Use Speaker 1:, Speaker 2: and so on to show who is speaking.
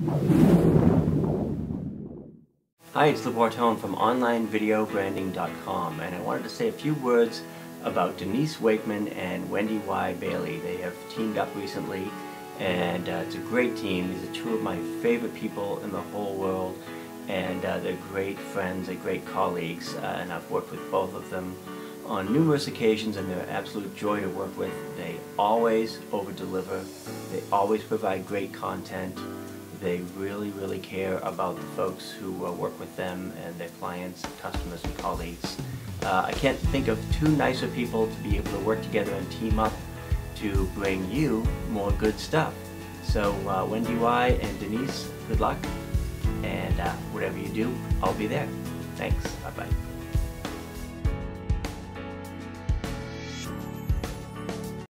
Speaker 1: Hi, it's Lou Bortone from OnlineVideoBranding.com and I wanted to say a few words about Denise Wakeman and Wendy Y. Bailey. They have teamed up recently and uh, it's a great team. These are two of my favorite people in the whole world and uh, they're great friends, they're great colleagues uh, and I've worked with both of them on numerous occasions and they're absolute joy to work with. They always over-deliver, they always provide great content, they really, really care about the folks who uh, work with them and their clients, customers, and colleagues. Uh, I can't think of two nicer people to be able to work together and team up to bring you more good stuff. So uh, Wendy Y and Denise, good luck. And uh, whatever you do, I'll be there. Thanks. Bye-bye.